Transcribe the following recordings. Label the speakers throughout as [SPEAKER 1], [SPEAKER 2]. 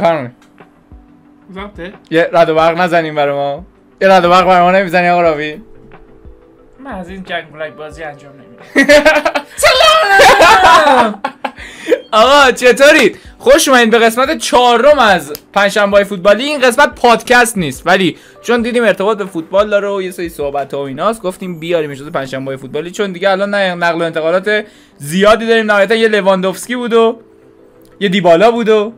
[SPEAKER 1] بفرمایید.
[SPEAKER 2] ضبطه
[SPEAKER 1] یه رد و برق نزنیم برای ما. یه رد و برق برای ما نمی‌زنی آقا راوی.
[SPEAKER 2] من از این جنگولک بازی انجام نمیدم.
[SPEAKER 1] آقا چطورید خوش اومدید به قسمت چهارم از پنجشنبه فوتبالی. این قسمت پادکست نیست ولی چون دیدیم ارتباط به فوتبال داره و یه سری صحبت ها و ایناست گفتیم بیاریم جزو پنجشنبه فوتبالی. چون دیگه الان نه نقل و انتقالات زیادی داریم. نهایتا یه لواندوفسکی بود و یه دیبالا بود و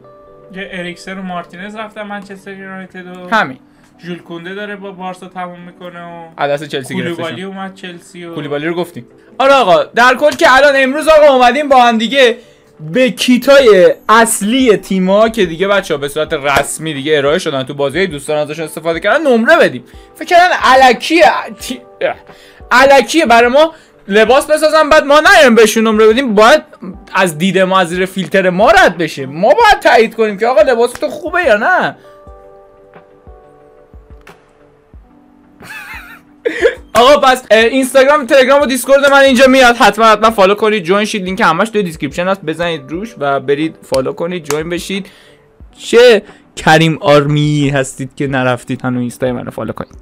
[SPEAKER 2] یه اریکسن و مارتینز رفتن منچستر یونایتد و
[SPEAKER 1] همین.
[SPEAKER 2] ژول کونده داره با بارسا تموم می‌کنه و
[SPEAKER 1] عدس چلسی
[SPEAKER 2] کولیبالی
[SPEAKER 1] گرفته
[SPEAKER 2] اومد چلسی و
[SPEAKER 1] کولیبالی رو گفتیم. آره آقا در کل که الان امروز آقا اومدیم با هم دیگه به کیتای اصلی تیما که دیگه بچه ها به صورت رسمی دیگه ارائه شدن تو بازی دوستان ازشون استفاده کردن نمره بدیم. فکر کردن علکیه تی... علکیه برای ما لباس بسازن بعد ما نریم بهشون نمره بدیم باید از دید ما از زیر فیلتر ما رد بشه. ما باید تایید کنیم که آقا لباس تو خوبه یا نه؟ آقا پس اینستاگرام تلگرام و دیسکورد من اینجا میاد. حتما حتما follow کنید join شید. لینک همش تو description هست. بزنید روش و برید follow کنید join بشید. چه کریم آرمی هستید که نرفتید هنوز اینستای منو follow کنید.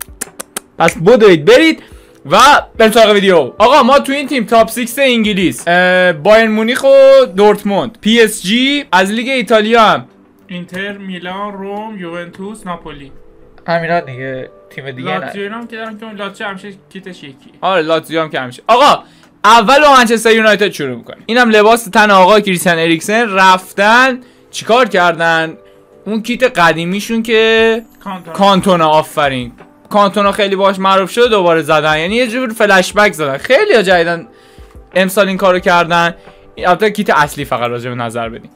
[SPEAKER 1] پس بدوید برید. و بریم سراغ ویدیو. آقا ما تو این تیم top 6 انگلیس اه، بایر مونیخ و دورتموند. پی اس جی از لیگ ایتالیا هم.
[SPEAKER 2] اینتر میلان روم یوونتوس ناپولی.
[SPEAKER 1] همینا دیگه تیم
[SPEAKER 2] لاتزیو اینا هم که دارن که اون لاتزیو همیشه کیتش یکی.
[SPEAKER 1] آره لاتزیو هم که همیشه آقا اول با منچستر یونایتد شروع می‌کنیم. اینم لباس تن آقا کریستیان اریکسن. رفتن چیکار کردن؟ اون کیت قدیمیشون که
[SPEAKER 2] کانتون.
[SPEAKER 1] کانتونا آفرین. کانتونا خیلی باش معروف شده دوباره زدن. یعنی یه جور فلش بک زدن. خیلی ها جدیدن. امسال این کارو کردن. البته کیت اصلی فقط راجع به نظر بدیم.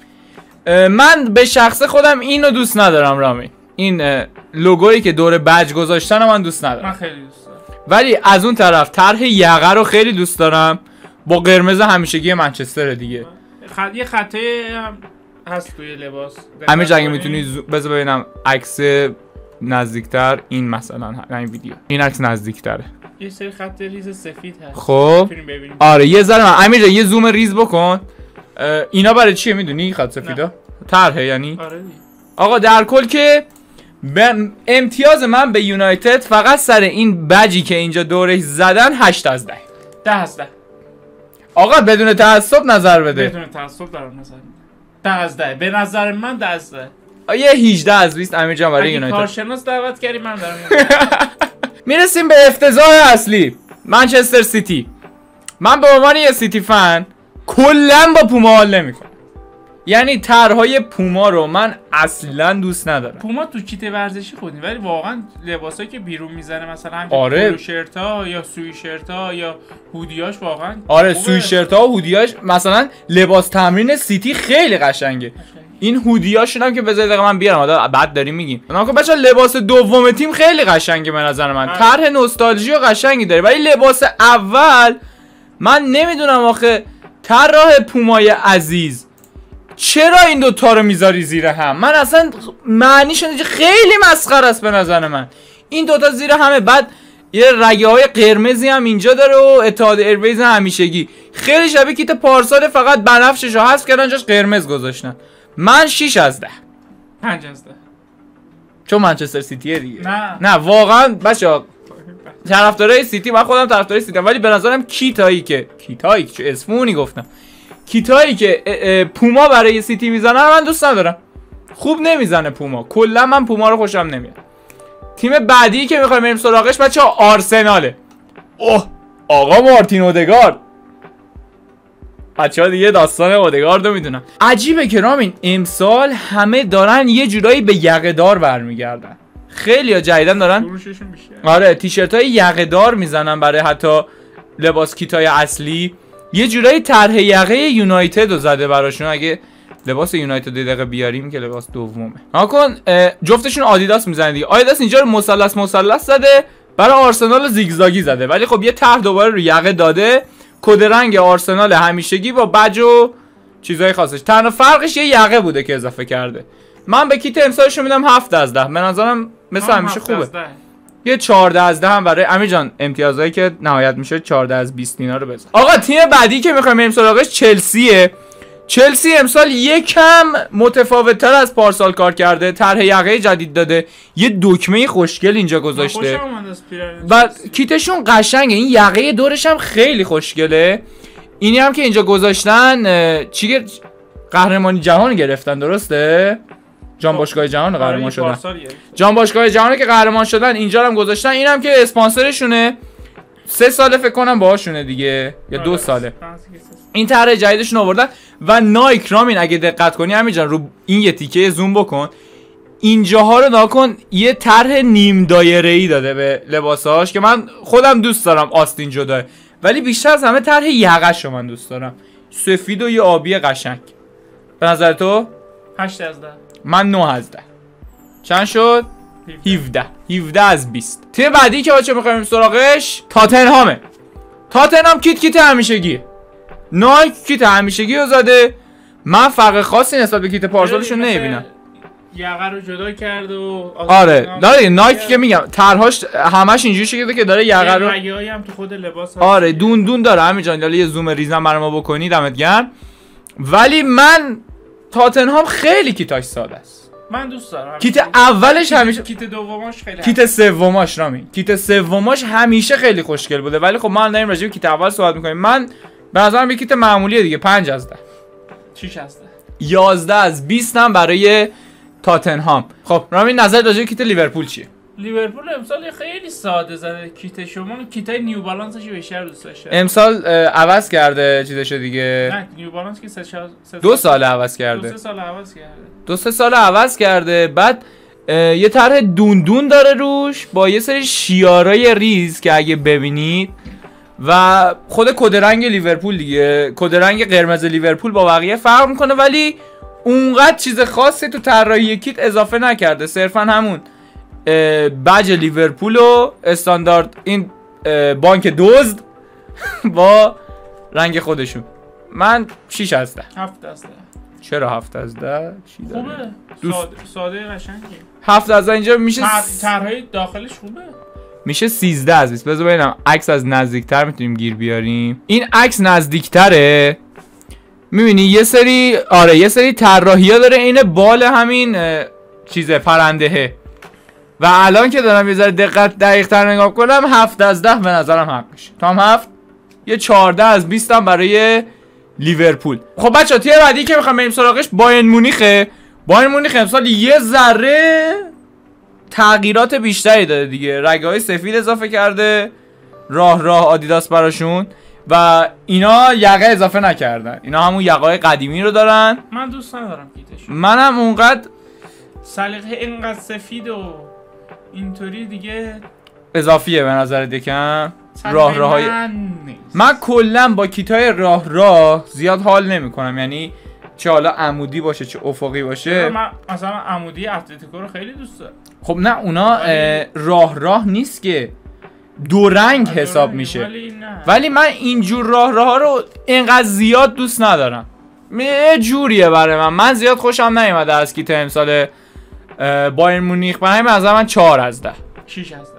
[SPEAKER 1] من به شخص خودم اینو دوست ندارم رامی. این لوگویی که دور بج گذاشتن من دوست ندارم.
[SPEAKER 2] من خیلی دوست دارم.
[SPEAKER 1] ولی از اون طرف طرح یقه رو خیلی دوست دارم. با قرمز همیشگی منچستر دیگه.
[SPEAKER 2] خط... یه خطه هست توی لباس.
[SPEAKER 1] امیر اگه می‌تونی زو... بذار ببینم عکس نزدیکتر این مثلا ه- این ویدیو. این عکس نزدیکتره.
[SPEAKER 2] یه سری خط ریز سفید هست.
[SPEAKER 1] خب. آره یه ذره من امیر یه زوم ریز بکن. اینا برای چیه؟ می‌دونی خط سفیدا؟ طرحه یعنی؟
[SPEAKER 2] آره.
[SPEAKER 1] آقا در کل که به امتیاز من به یونایتد فقط سر این بجی که اینجا دورش زدن 8 از 10
[SPEAKER 2] ده هست ده.
[SPEAKER 1] آقا بدون تعصب نظر بده.
[SPEAKER 2] بدون تعصب دارم نظر میدم. ده از ده. به نظر من ده از ده.
[SPEAKER 1] یه 18 از 20 امیر جان برای یونایتد
[SPEAKER 2] کارشناس دعوت کردی من دارم.
[SPEAKER 1] می‌رسیم به افتضاح اصلی منچستر سیتی من به عنوان یه سیتی فن کلا با پوما حال نمی‌کنم یعنی طرحهای پوما رو من اصلا دوست ندارم
[SPEAKER 2] پوما تو کیت ورزشی خودی ولی واقعا لباسایی که بیرون می‌زنه مثلا هم
[SPEAKER 1] آره.
[SPEAKER 2] پولو شرت ها یا سوی شرت ها یا هودیاش واقعا
[SPEAKER 1] آره
[SPEAKER 2] خوبه.
[SPEAKER 1] سویشرت ها و هودیاش مثلا لباس تمرین سیتی خیلی قشنگه این هودیاشون هم که بذارید دقیقه من بیارم حالا بعد داریم میگیم. ناکن بچه لباس دوم تیم خیلی قشنگه به نظر من.
[SPEAKER 2] آره.
[SPEAKER 1] طرح نوستالژی و قشنگی داره. ولی لباس اول من نمی‌دونم آخه طراح پومای عزیز چرا این دوتا رو می‌ذاری زیر هم؟ من اصلا معنیش اینه که خیلی مسخره است به نظر من. این دوتا زیر همه بعد یه رگه های قرمزی هم اینجا داره و اتحاد Airways همیشگی. خیلی شبیه کیت پارسال فقط بنفشش رو حذف کردن جاش قرمز گذاشتن. من 6 از 10
[SPEAKER 2] پنج از ده.
[SPEAKER 1] چون منچستر سیتیه دیگه.
[SPEAKER 2] نه.
[SPEAKER 1] نه واقعا بچه طرفدارای سیتی من خودم طرفدار سیتی ولی به نظرم کیتایی که کیتایی چه اسمونی گفتم. کیتایی که اه، اه، پوما برای سیتی می‌زنه من دوست ندارم. خوب نمی‌زنه پوما. کلا من پوما رو خوشم نمیاد. تیم بعدی که می‌خوایم بریم سراغش بچه آرسناله. اوه آقا مارتین اودگارد. بچه ها دیگه داستان اودگارد رو می‌دونن. عجیبه که رامین امسال همه دارن یه جورایی به یقه دار برمیگردن. خیلی ها جدیدن دارن آره تیشرت های یقه دار می‌زنن برای حتی لباس کیتای اصلی. یه جورایی طرح یقه یونایتد رو زده براشون. اگه لباس یونایتد دقیقه بیاریم که لباس دومه. ناکن جفتشون آدیداس می‌زنن دیگه. آدیداس اینجا رو مثلث مثلث زده برای آرسنال زیگزاگی زده. ولی خب یه طرح دوباره رو یقه داده. کد رنگ آرسنال همیشگی با بج و چیزای خاصش. تنها فرقش یه یقه بوده که اضافه کرده. من به کیت امسالش میدم 7 از 10 به نظرم مثل همیشه خوبه. یه 14 از 10 هم برای امیر جان امتیازایی که نهایت میشه 14 از 20 اینا رو بزن. آقا تیم بعدی که می‌خوایم بریم سراغش چلسیه. چلسی امسال یکم متفاوت تر از پارسال کار کرده طرح یقه جدید داده. یه دکمه خوشگل اینجا گذاشته. و کیتشون قشنگه. این یقه دورش هم خیلی خوشگله. اینی هم که اینجا گذاشتن چی قهرمانی جهان گرفتن درسته؟ جام باشگاه جهان
[SPEAKER 2] آره،
[SPEAKER 1] قهرمان شدن. جام باشگاه جهانی که قهرمان شدن اینجا هم گذاشتن. اینم که اسپانسرشونه. سه ساله فکر کنم باهاشونه دیگه یا دو
[SPEAKER 2] آره،
[SPEAKER 1] ساله. این طرح جدیدشون آوردن. و نایک رامین اگه دقت کنی همینجا رو این یه تیکه زوم بکن. اینجاها رو ناکن یه طرح نیم دایره ای داده به لباساش که من خودم دوست دارم آستین جداه ولی بیشتر از همه طرح یقش رو من دوست دارم. سفید و یه آبی قشنگ. به نظر تو؟
[SPEAKER 2] هشت از ده.
[SPEAKER 1] من 9 از 10 چند شد؟ 17 17 از 20 تیم بعدی که بچه می‌خوایم سراغش تاتنهامه. تاتنهام کیت کیت همیشگی نایک کیت همیشگی رو زده. من فرق خاصی نسبت به کیت پارسالشون نمی‌بینم.
[SPEAKER 2] یقه رو جدا کرد و
[SPEAKER 1] آره. داره نایک که میگم طرحاش همش اینجوری شده که داره یقه رو
[SPEAKER 2] هم تو خود لباس هست.
[SPEAKER 1] آره دون دون داره. همینجا حالا یه زوم ریزم برای ما بکنی دمت گرم. ولی من تاتنهام خیلی کیتاش ساده است.
[SPEAKER 2] من دوست دارم.
[SPEAKER 1] کیت اولش همیشه
[SPEAKER 2] کیت دوماش خیلی
[SPEAKER 1] کیت سوماش رامی. کیت سوماش همیشه خیلی خوشگل بوده. ولی خب ما داریم راجع به کیت اول صحبت می‌کنیم. من به نظرم یه کیت معمولیه دیگه. 5 از 10
[SPEAKER 2] شیش از ده
[SPEAKER 1] 11 از 20 هم برای تاتنهام. خب رامی نظر راجع به کیت لیورپول چیه؟
[SPEAKER 2] لیورپول امسال خیلی ساده زده کیت شما کیتای نیو بالانسش بیشتر دوست داشته
[SPEAKER 1] امسال عوض کرده چیزشو دیگه.
[SPEAKER 2] نه نیو بالانس که سه
[SPEAKER 1] دو سال عوض
[SPEAKER 2] دو
[SPEAKER 1] کرده
[SPEAKER 2] سه سال عوض کرده.
[SPEAKER 1] دو سه سال عوض کرده. بعد یه طرح دون دون داره روش با یه سری شیارای ریز که اگه ببینید و خود کد رنگ لیورپول دیگه. کد رنگ قرمز لیورپول با بقیه فرق می‌کنه ولی اونقدر چیز خاصی تو طراحی کیت اضافه نکرده. صرفا همون بج لیورپول و استاندارد این بانک دزد با رنگ خودشون. من 6 از 10
[SPEAKER 2] هفت از ده
[SPEAKER 1] چرا 7 از 10 چی داره؟
[SPEAKER 2] خوبه.
[SPEAKER 1] دوست-
[SPEAKER 2] ساده, ساده قشنگه.
[SPEAKER 1] هفت از اینجا میشه
[SPEAKER 2] طرحهای داخلش خوبه؟
[SPEAKER 1] میشه 13 از 20 بذار ببینم. عکس از نزدیکتر می‌تونیم گیر بیاریم. این عکس نزدیکتره. می‌بینی یه سری آره یه سری طراحی ها داره عین بال همین چیزه پرندهه. و الان که دارم یه ذره دقت دقیق تر نگاه کنم هفت از ده به نظرم حقش تا هم هفت یه 14 از 20 هم برای لیورپول. خب بچه تیم بعدی که می‌خوام بریم سراغش باین مونیخه. باین مونیخ امسال یه ذره تغییرات بیشتری داده دیگه. رگه های سفید اضافه کرده راه راه آدیداس براشون و اینا یقه اضافه نکردن. اینا همون یقه های قدیمی رو دارن.
[SPEAKER 2] من دوست ندارم کیتش
[SPEAKER 1] منم اونقدر
[SPEAKER 2] سلیقه اینقدر سفید و اینطوری دیگه
[SPEAKER 1] اضافیه به نظر دکم. راه راه های
[SPEAKER 2] من
[SPEAKER 1] کلا با کیتای راه راه زیاد حال نمی‌کنم. یعنی چه حالا عمودی باشه چه افقی باشه.
[SPEAKER 2] من مثلا عمودی اتلتیکو رو خیلی دوست دارم.
[SPEAKER 1] خب نه اونا اه، راه راه نیست که دو رنگ حساب میشه.
[SPEAKER 2] ولی
[SPEAKER 1] ولی من اینجور راه راه رو اینقدر زیاد دوست ندارم. یه جوریه برای من. من زیاد خوشم نیومده از کیت امسال بایر مونیخ. برای همین از من 4 از 10
[SPEAKER 2] شیش هسته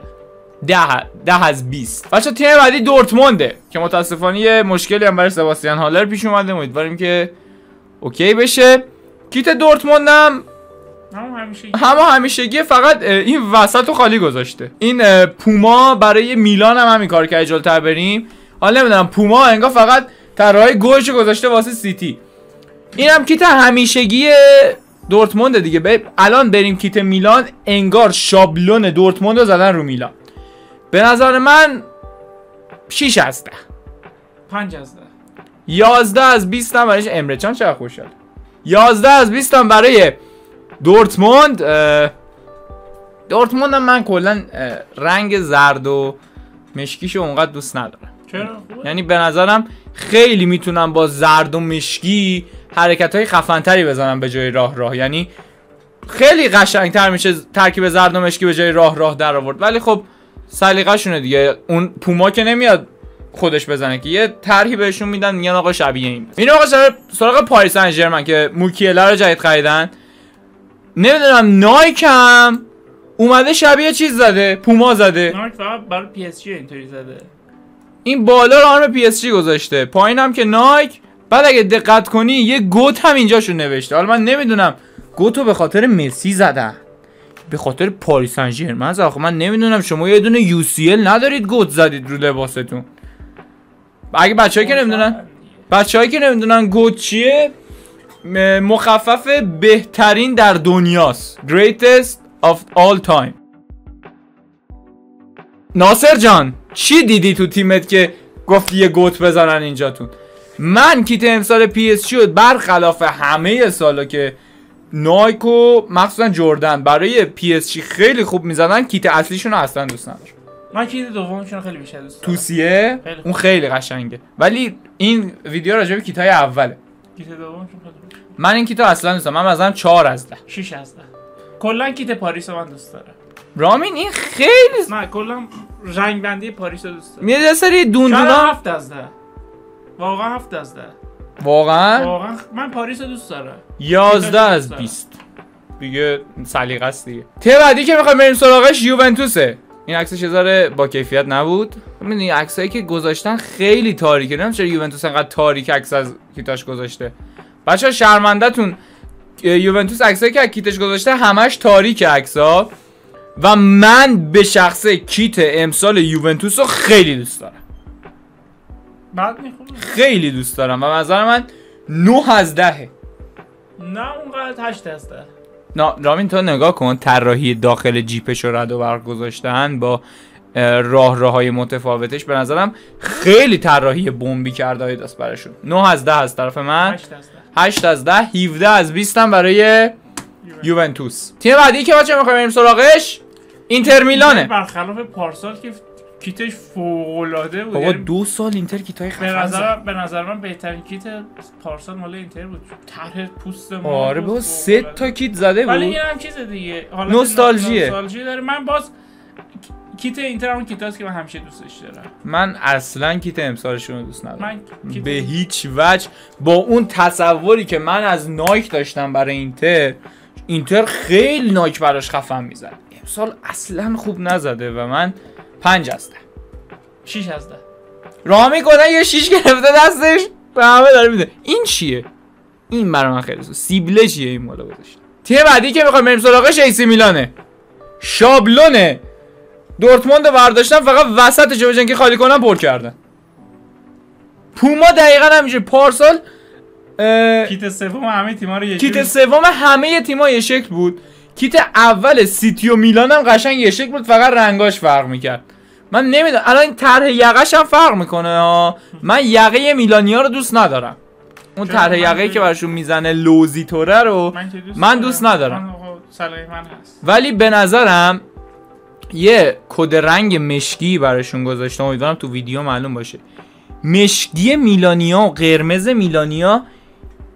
[SPEAKER 1] ده. ده از 20 بچه تیم بعدی دورتمونده که متاسفانه یه مشکلی هم برای سباستیان هالر پیش اومده. امیدواریم که okay بشه. کیت دورتموند هم همه همیشگی. فقط این وسط رو خالی گذاشته. این پوما برای میلان هم همین کار کرد جلوتر بریم. حالا نمی‌دونم پوما انگار فقط طرحهای خوبش گذاشته واسه سیتی. این هم کیت همیشگی دورتموند دیگه. به الان بریم کیت میلان انگار شابلون دورتموند رو زدن رو میلان. به نظر من 6 از 10
[SPEAKER 2] پنج هسته
[SPEAKER 1] 11 از 20 هم برایش امره چند چقدر خوشحال 11 از 20 هم برای دورتموند دورتموند هم من کلا رنگ زرد و مشکیشو اونقدر دوست ندارم.
[SPEAKER 2] چرا؟
[SPEAKER 1] یعنی به نظرم خیلی می‌تونم با زرد و مشکی حرکت های خفنتری بزنم به جای راه راه. یعنی خیلی قشنگتر میشه ترکیب زرد و مشکی به جای راه راه در آورد. ولی خب سلیقه‌شونه دیگه. اون پوما که نمیاد خودش بزنه که. یه طرحی بهشون میدن میگن آقا شبیه این. این آقا سر سراغ پاریس سن ژرمن که موکیله رو جدید خریدن. نمی‌دونم نایک هم اومده شبیه چیز زده؟ پوما زده.
[SPEAKER 2] نایک فقط برای پی اس جی اینطوری زده.
[SPEAKER 1] این بالا رو آرم پی اس جی گذاشته. پایین هم که نایک. بعد اگه دقت کنی یه GOAT هم اینجاشون نوشته. حالا من نمی‌دونم GOAT و به خاطر مسی زدن. به خاطر پاریس سن ژرمن زدن. خب من نمی‌دونم شما یه دونه یو ندارید GOAT زدید رو لباستون. اگه بچه‌ای که نمی‌دونن؟ بچه‌ای که نمی‌دونن GOAT چیه؟ مخفف بهترین در دنیاست. Greatest of all time. ناصر جان چی دیدی تو تیمت که گفتی یه GOAT بزنن اینجاتون؟ من کیت امسال پی اس جی برخلاف همه سالا که نایک و مخصوصا جردن برای پی اس خیلی خوب می‌زدن کیت اصلیشون رو اصلا دوست ندارم.
[SPEAKER 2] من کیت دومشون خیلی بیشتر دوست دارم.
[SPEAKER 1] طوسیه؟
[SPEAKER 2] خیلی.
[SPEAKER 1] اون خیلی قشنگه. ولی این ویدیو راجع به کیت های اوله.
[SPEAKER 2] کیت دومشون خیلی.
[SPEAKER 1] من این کیت رو اصلا دوست دارم. من مثلا 4 از 10
[SPEAKER 2] 6 از 10 کلا کیت پاریس رو من دوست دارم.
[SPEAKER 1] رامین این خیلی
[SPEAKER 2] نه کلا رنگ بندی پاریس رو دوست دارم.
[SPEAKER 1] میاد یه سری دوندونا
[SPEAKER 2] 7 از 10 واقعا 7 از 10
[SPEAKER 1] واقعا؟
[SPEAKER 2] واقعا من پاریس رو دوست دارم.
[SPEAKER 1] 11 از 20 دیگه سلیقه است دیگه. تیم بعدی که می‌خوایم بریم سراغش یوونتوسه. این عکسش ذره با کیفیت نبود. می‌دونی عکسایی که گذاشتن خیلی تاریکه. نمی‌دونم چرا یوونتوس انقدر تاریک عکس از کیتاش گذاشته. بچه شرمندهتون. یوونتوس عکسایی که از کیتش گذاشته همش تاریک عکسا و من به شخصه کیت امسال یوونتوس رو خیلی دوست دارم. خیلی دوست دارم و به نظر من 9 از 10
[SPEAKER 2] نه اونقدر 8 از 10
[SPEAKER 1] نه رامین تو نگاه کن طراحی داخل جیپش رو رد و برق گذاشتن با اه، راه راه های متفاوتش به نظرم خیلی طراحی بمبی کرده های دست براشون 9 از 10 از طرف من.
[SPEAKER 2] 8 از 10
[SPEAKER 1] 8 از 10 17 از 20 هم برای یوونتوس. تیم بعدی که بچه می‌خوایم بریم سراغش اینتر میلانه.
[SPEAKER 2] برخلاف پارسال که کیتش فوق العاده بود.
[SPEAKER 1] بابا
[SPEAKER 2] یعنی
[SPEAKER 1] دو سال اینتر کیتای
[SPEAKER 2] به
[SPEAKER 1] خفن زد.
[SPEAKER 2] نظر به نظر من بهترین کیت پارسال مال اینتر بود. طرح پوست مار
[SPEAKER 1] آره بابا سه. تا کیت زده
[SPEAKER 2] ولی
[SPEAKER 1] بود.
[SPEAKER 2] این هم چیز دیگه. حالت
[SPEAKER 1] نوستالژیه.
[SPEAKER 2] نوستالژی داره. من باز کیت اینتر همون کیتاست که من همیشه دوستش دارم.
[SPEAKER 1] من اصلا کیت امسالشون رو دوست ندارم.
[SPEAKER 2] من
[SPEAKER 1] به هیچ وجه. با اون تصوری که من از نایک داشتم برای اینتر اینتر خیلی نایک براش خفن می‌زد. امسال اصلا خوب نزده و من پنج هستم
[SPEAKER 2] 6 از 10
[SPEAKER 1] رامی کنه یه شیش گرفته دستش. به همه داره میده. این چیه؟ این برای من خیلی دوست سیبله چیه این مالا گذاشت تیم بعدی که می‌خوایم بریم سراغش ایسی میلانه. شابلونه. دورتموند برداشتن فقط وسطش بجن که خالی کنن پر کردن. پوما دقیقا همیشه پارسال
[SPEAKER 2] کیت سوم همه تیم‌ها رو یه
[SPEAKER 1] کیت سوم همه تیم‌ها یه شکل بود. کیت اول سیتی و میلان هم قشنگ یه شکل بود فقط رنگاش فرق می‌کرد. من نمی‌دونم. الان این طرح یقش هم فرق می‌کنه ها من یقه میلانیا رو دوست ندارم. اون؟ طرح یقه
[SPEAKER 2] که-
[SPEAKER 1] براشون می‌زنه لوزیتوره رو
[SPEAKER 2] من, دوست
[SPEAKER 1] من دوست ندارم.
[SPEAKER 2] من هست.
[SPEAKER 1] ولی به نظرم یه کد رنگ مشکی براشون گذاشتم. امیدوارم تو ویدیو معلوم باشه. مشکی میلانیا و قرمز میلانیا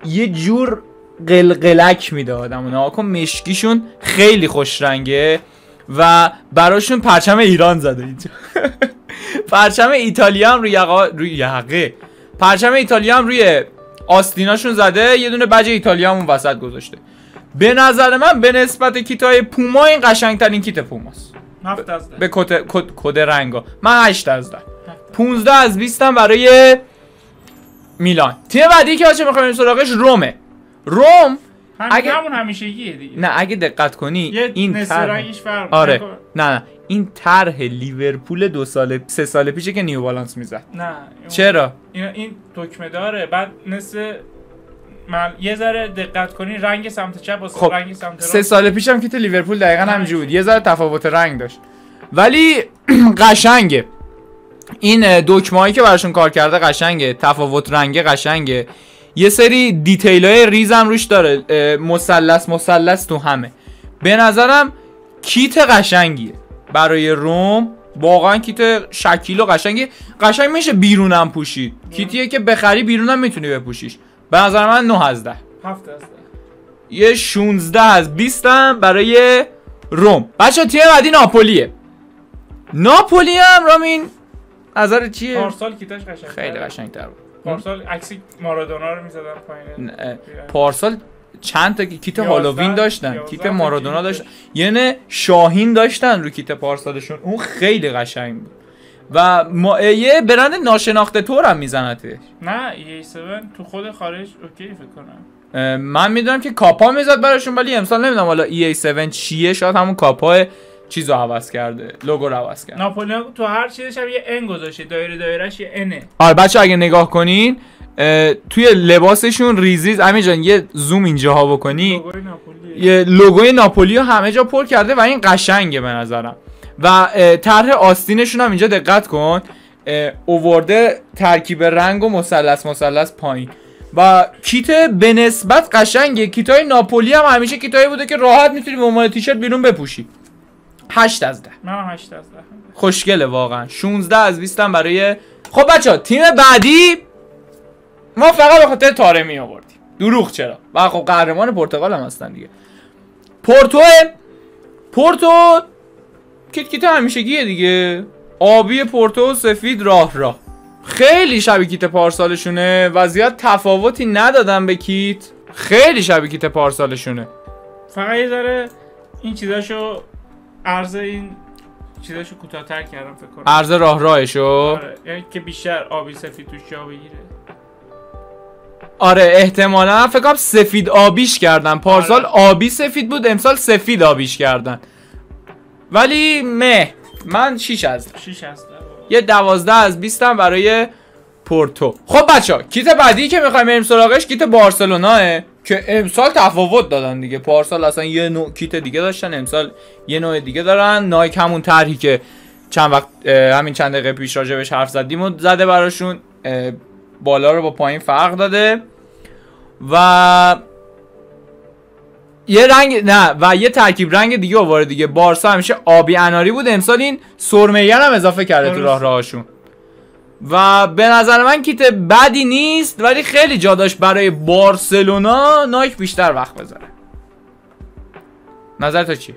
[SPEAKER 1] یه جور قلقلک میده آدم کن مشکیشون خیلی خوش رنگه و براشون پرچم ایران زده اینجا. پرچم ایتالیا هم روی یقه روی یقه. پرچم ایتالیا هم روی آستیناشون زده یه دونه بج ایتالیا هم اون وسط گذاشته. به نظر من به نسبت کیتای پوما این قشنگترین کیت پوماست.
[SPEAKER 2] 7 از 10
[SPEAKER 1] به کد کد رنگا. من 8 از 10 15 از 20 هم برای میلان. تیم بعدی که بچه می‌خوایم سراغش رومه. روم اگه-
[SPEAKER 2] همون همیشگیه دیگه.
[SPEAKER 1] نه اگه دقت کنی
[SPEAKER 2] یه
[SPEAKER 1] این طرح
[SPEAKER 2] فرق
[SPEAKER 1] آره. نه نه. این طرح لیورپول دو سال سه سال پیشه که نیو بالانس می‌زد.
[SPEAKER 2] نه اون-
[SPEAKER 1] چرا؟
[SPEAKER 2] این این دکمه داره. بعد مثل من یه ذره دقت کنی رنگ سمت چپ با
[SPEAKER 1] خب،
[SPEAKER 2] رنگ سمت
[SPEAKER 1] سه
[SPEAKER 2] راست.
[SPEAKER 1] سال پیشم کیت لیورپول دقیقا همینجوری بود. یه ذره تفاوت رنگ داشت. ولی قشنگه. این دکمه هایی که براشون کار کرده قشنگه. تفاوت رنگه قشنگه. یه سری detail های ریز هم روش داره مثلث مثلث تو همه. به نظرم کیت قشنگیه. برای روم واقعا کیت شکیل و قشنگی قشنگ میشه بیرونم پوشید کیتیه که بخری بیرونم می‌تونی بپوشیش. به نظر من 9 از 10
[SPEAKER 2] هفت از ده.
[SPEAKER 1] یه 16 از 20 هم برای روم. بچه تیم بعدی ناپولیه. ناپولی هم رامین نظر چیه؟
[SPEAKER 2] پارسال کیتاش قشنگ
[SPEAKER 1] خیلی قشنگ تر بود.
[SPEAKER 2] پارسال عکس مارادونا رو می‌زدن پایین.
[SPEAKER 1] پارسال چند تا کیت هالووین داشتن. کیت مارادونا
[SPEAKER 2] کیت
[SPEAKER 1] داشتن یعنی شاهین داشتن رو کیت پارسالشون. اون خیلی قشنگ بود. و ما یه برند ناشناخته طور هم میزنتش.
[SPEAKER 2] نه EA7 تو خود خارج okay فکر کنم.
[SPEAKER 1] من می‌دونم که کاپا می‌زد براشون ولی امسال نمی‌دونم حالا EA7 چیه. شاید همون کاپا چیزو عوض کرده لوگو رو عوض کرده.
[SPEAKER 2] ناپولی اون تو هر چیزش هم یه N گذاشته دایره دایرهش یه انه
[SPEAKER 1] آره بچه اگه نگاه کنین توی لباسشون ریز ریز امین جان یه زوم اینجاها بکنی.
[SPEAKER 2] لوگوی ناپولی.
[SPEAKER 1] یه لوگوی ناپولی رو همه جا پر کرده و این قشنگه به نظرم. و طرح آستینشون هم اینجا دقت کن. اوورده ترکیب رنگ و مثلث مثلث پایین. و کیت به نسبت قشنگه. کیت های ناپولی هم همیشه کیتایی بوده که راحت می‌تونی به عنوان تیشرت بیرون بپوشی. 8 از 10
[SPEAKER 2] من هم 8 از 10
[SPEAKER 1] خوشگله واقعا. 16 از 20 هم برای خب بچه ها تیم بعدی ما فقط به خاطر تارمی آوردیم. دروغ چرا؟ و خب قهرمان پرتغال هم هستن دیگه. پورتو پورتو کیت کیت همیشگیه دیگه. آبی پورتو سفید راه راه. خیلی شبیه کیت پارسالشونه و زیاد تفاوتی ندادن به کیت. خیلی شبیه کیت پارسالشونه.
[SPEAKER 2] فقط یه ذره این چیزاشو عرض این چیزاشو کوتاه‌تر کردم فکر کنم.
[SPEAKER 1] عرض راه راهشو؟
[SPEAKER 2] آره یعنی که بیشتر آبی سفید توش جا بگیره.
[SPEAKER 1] آره احتمالا فکر کنم سفید آبیش کردن. پارسال
[SPEAKER 2] آره.
[SPEAKER 1] آبی سفید بود امسال سفید آبیش کردن. ولی مه من 6 از ده.
[SPEAKER 2] 6 از 10
[SPEAKER 1] یه دوازده از 20 هم برای پورتو. خب بچه ها کیت بعدی که می‌خوایم بریم سراغش کیت بارسلوناه. که امسال تفاوت دادن دیگه. پارسال اصلا یه نوع کیت دیگه داشتن امسال یه نوع دیگه دارن. نایک همون طرحی که چند وقت همین چند دقیقه پیش راجبش حرف زدیم و زده براشون. بالا رو با پایین فرق داده. و یه رنگ نه و یه ترکیب رنگ دیگه آورده دیگه. بارسا همیشه آبی اناری بود. امسال این سرمه هم اضافه کرده تو. راه راهشون و به نظر من کیت بدی نیست ولی خیلی جا داشت برای بارسلونا نایک بیشتر وقت بذاره. نظر تو چی؟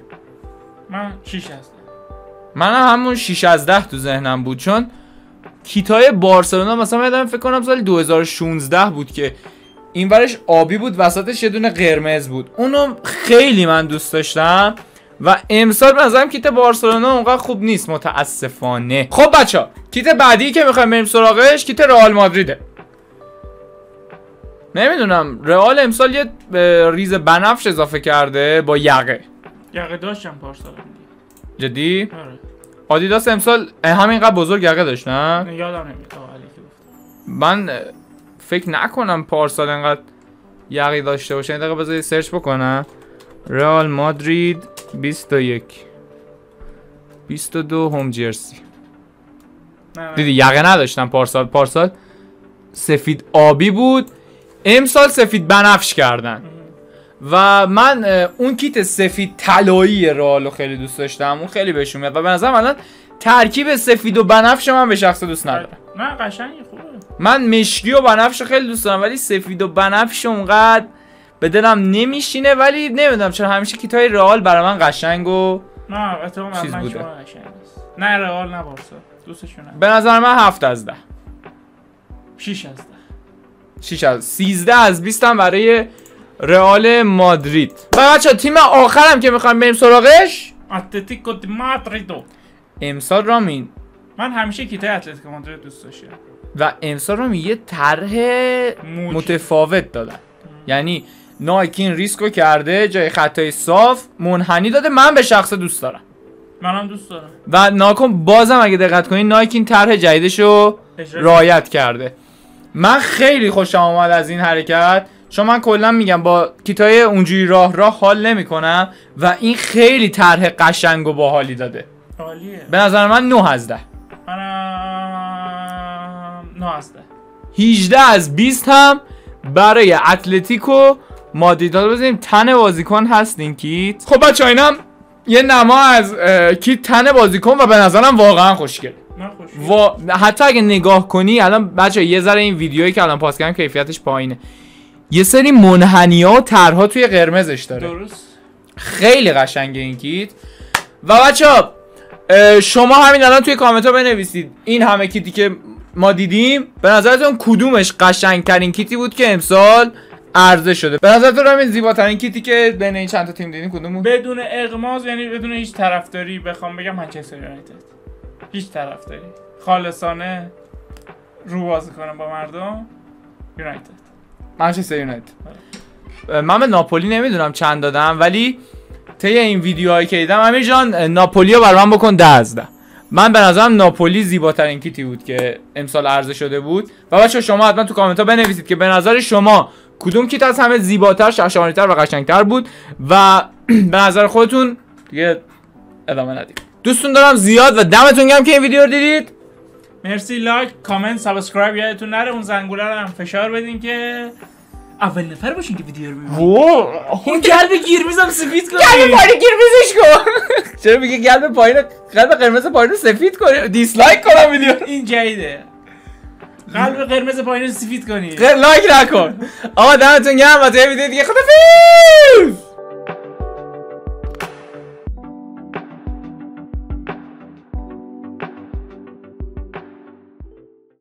[SPEAKER 2] من 6 از 10
[SPEAKER 1] من هم همون 6 از 10 تو ذهنم بود چون کیتای بارسلونا مثلا یادم فکر کنم سال 2016 بود که این ورش آبی بود وسطش یه دونه قرمز بود. اونو خیلی من دوست داشتم. و امسال به نظرم کیت بارسلونا اونقدر خوب نیست متاسفانه. خب بچه کیت بعدی که می‌خوایم بریم سراغش کیت رئال مادریده. نمی‌دونم رئال امسال یه ریز بنفش اضافه کرده با یقه.
[SPEAKER 2] یقه داشتم پارسال
[SPEAKER 1] جدی؟
[SPEAKER 2] آره.
[SPEAKER 1] آدیداس امسال همینقدر بزرگ یقه داشت نه؟
[SPEAKER 2] یادم نمیاد.
[SPEAKER 1] من فکر نکنم پارسال انقدر یقی داشته باشه. این دقیقه بذار یه سرچ بکنم. رئال مادرید. 21 22 هوم جرسی. دیدی یقه نداشتم پارسال. پارسال سفید آبی بود. امسال سفید بنفش کردن. و من اون کیت سفید طلایی رئال رو خیلی دوست داشتم. اون خیلی بهشون میاد. و به نظرم الان ترکیب سفید و بنفش من به شخص دوست ندارم.
[SPEAKER 2] نه قشنگی خوبه.
[SPEAKER 1] من مشکی و بنفش رو خیلی دوست دارم ولی سفید و بنفش اونقدر به دلم نمیشینه ولی نمی‌دونم چرا همیشه کیتای رئال برای من قشنگ و
[SPEAKER 2] نه اتفاقا
[SPEAKER 1] چیز
[SPEAKER 2] من
[SPEAKER 1] بوده.
[SPEAKER 2] قشنگ نه رئال نه بارسا. دوستشون
[SPEAKER 1] به نظر من هفت از ده.
[SPEAKER 2] 6 از 10
[SPEAKER 1] 6 از 13 از 20 هم برای رئال مادرید. و بچه تیم آخرم که می‌خوایم بریم سراغش؟
[SPEAKER 2] اتلتیکو دی مادریدو.
[SPEAKER 1] امسال رامین.
[SPEAKER 2] من همیشه کیتای اتلتیکو مادرید دوست داشتم.
[SPEAKER 1] و امسال رامین یه طرح. متفاوت دادن. یعنی نایک این ریسکو کرده جای خطای صاف منحنی داده. من به شخصه دوست دارم.
[SPEAKER 2] منم دوست دارم.
[SPEAKER 1] و نایکم بازم اگه دقت کنین نایک این طرح جدیدشو رعایت کرده. من خیلی خوشم آمد از این حرکت. چون من کلا میگم با کیتای اونجوری راه راه حال نمی‌کنم و این خیلی طرح قشنگ و باحالی داده.
[SPEAKER 2] عالیه.
[SPEAKER 1] به نظر من 9 از 10
[SPEAKER 2] منم 9 از 10
[SPEAKER 1] 18 از 20 هم برای اتلتیکو مادرید حالا بزنیم. تن بازیکن هست این کیت؟ خب بچه اینم یه نما از کیت تن بازیکن و به نظرم واقعا خوشگل. وا... حتی اگه نگاه کنی الان بچه یه ذره این ویدیویی که الان پاس کردم کیفیتش پایینه. یه سری منحنی ها و طرها توی قرمزش داره.
[SPEAKER 2] درست.
[SPEAKER 1] خیلی قشنگه این کیت. و بچه شما همین الان توی کامنت ها بنویسید. این همه کیتی که ما دیدیم به نظرتون کدومش قشنگ ترین کیتی بود که امسال؟ عرضه شده. به نظرتون همین زیباترین کیتی که بین این چند تا تیم دیدین کدوم بود؟
[SPEAKER 2] بدون اغماز یعنی بدون هیچ طرفداری بخوام بگم منچستر یونایتد. هیچ طرفداری. خالصانه رو بازی کنه با مردم یونایتد.
[SPEAKER 1] منچستر یونایتد. من به ناپولی نمی‌دونم چند دادم ولی طی این ویدیوهایی که دیدم امیر جان ناپولی رو برا من بکن ده از ده من به نظرم ناپولی زیباترین کیتی بود که امسال عرضه شده بود. و بچه شما حتما تو کامنت ها بنویسید که به نظر شما کدوم کیت از همه زیباتر شاشانیتر و قشنگتر بود و به نظر خودتون دیگه ادامه ندید دوستون دارم زیاد و دمتون گرم که این ویدیو رو دیدید.
[SPEAKER 2] مرسی لایک کامنت subscribe یادتون نره. اون زنگوله رو هم فشار بدین که اول نفر باشین که ویدیو رو ببینید اون قلب گیرمیزم سفید کنید
[SPEAKER 1] پایین گیرمیزش کن. چرا میگه قلب پایین قلب قرمز پایین رو سفید کنی؟ dislike کنم ویدیو
[SPEAKER 2] این جدیده. قلب قرمز پایین رو سفید
[SPEAKER 1] غیر لایک نکن. آقا دمتون گرم و تا یه ویدیو دیگه خدافظ